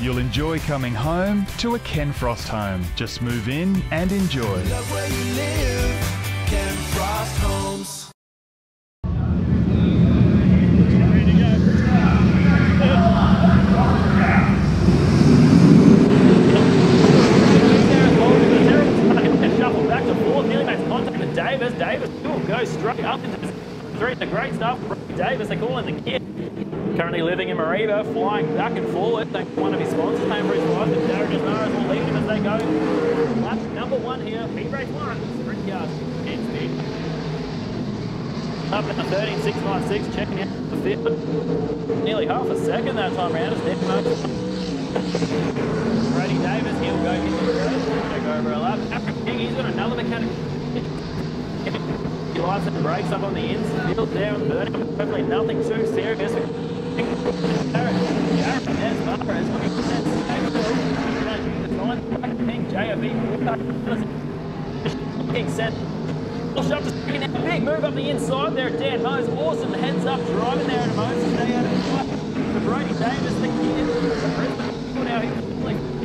You'll enjoy coming home to a Ken Frost home. Just move in and enjoy. Love where you live, Ken Frost Homes. Shuffle back to fourth. Nearly makes contact with Davis. Davis still goes straight up into three. The great stuff. Davis, they call him the kid. Currently living in Mareeba, flying back and forward. Thanks to one of his sponsors his flight. But Jared Desmarais will lead him as they go. Lap number one here. Heat race one. Sprint cars. And speed. Up at 13.696, checking out the fifth. Nearly half a second that time round. It's Nick Brady Davis, he'll go. Take over a lap. He's got another mechanic. Lights and brakes up on the infield there and burning. Hopefully nothing too serious. Jared Desmarais, looking for that JFE, looking set. Push up to second now. Big move up the inside there. at Dan Mose, awesome heads up driving there at Mose. Stay out of the Brody Davis, the kid. Now he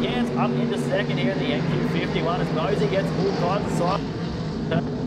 hands up into second here in the NQ51 as Mosey gets all kinds of side.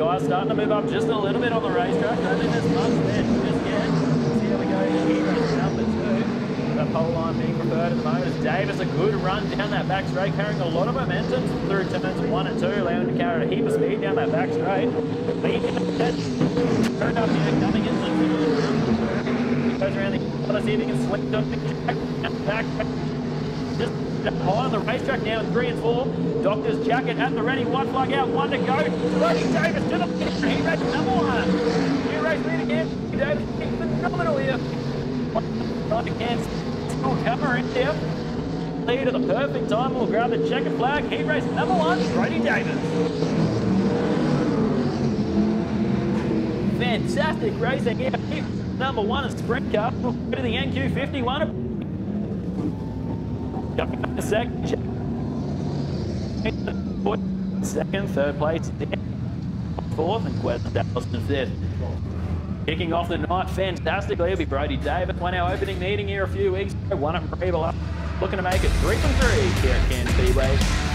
Guys starting to move up just a little bit on the racetrack. I think there's much there just yet. See how we go here race number two. The pole line being preferred at the moment is Davis. A good run down that back straight, carrying a lot of momentum through turns one and two, allowing to carry a heap of speed down that back straight. That up here, coming into the. Goes around the other, see if he can slip up the. Back, just on the racetrack now in three and four. Doctor's jacket at the ready, one flag out, one to go. Brody Davis to the lead. He raced number one. He raced lead again. Davis phenomenal here. Right again, still covering here. Lead at the perfect time. We'll grab the checkered flag. He raced number one, Brady Davis. Fantastic racing here. Number one is sprint car. We'll go to the NQ51. Second. Second, third place, fourth, and Quest Dallaston fifth. Kicking off the night fantastically, it'll be Brody Davis. Won our opening meeting here a few weeks ago, won at Mareeba. Looking to make it three from three here at Cairns Speedway.